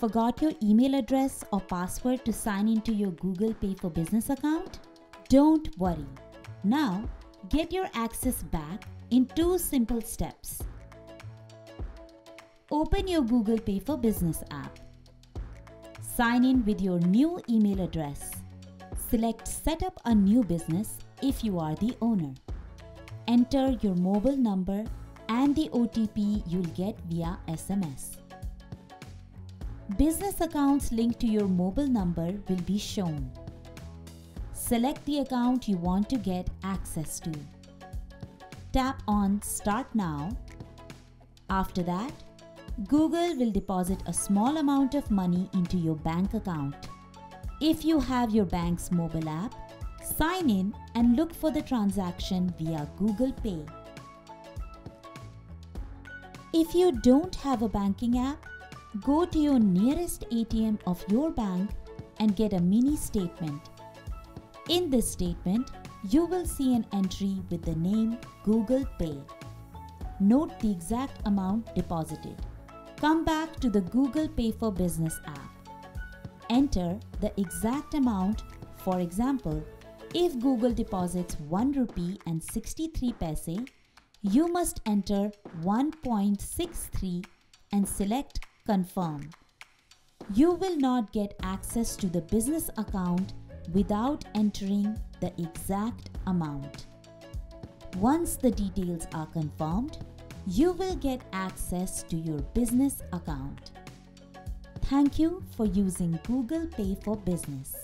Forgot your email address or password to sign into your Google Pay for Business account? Don't worry. Now, get your access back in two simple steps. Open your Google Pay for Business app. Sign in with your new email address. Select Set up a new business if you are the owner. Enter your mobile number and the OTP you'll get via SMS. Business accounts linked to your mobile number will be shown. Select the account you want to get access to. Tap on Start Now. After that, Google will deposit a small amount of money into your bank account. If you have your bank's mobile app, sign in and look for the transaction via Google Pay. If you don't have a banking app, go to your nearest ATM of your bank and get a mini statement. In this statement, you will see an entry with the name Google Pay. Note the exact amount deposited. Come back to the Google Pay for Business app. Enter the exact amount. For example, if Google deposits 1 rupee and 63 paise, you must enter 1.63 and select Confirm. You will not get access to the business account without entering the exact amount. Once the details are confirmed, you will get access to your business account. Thank you for using Google Pay for Business.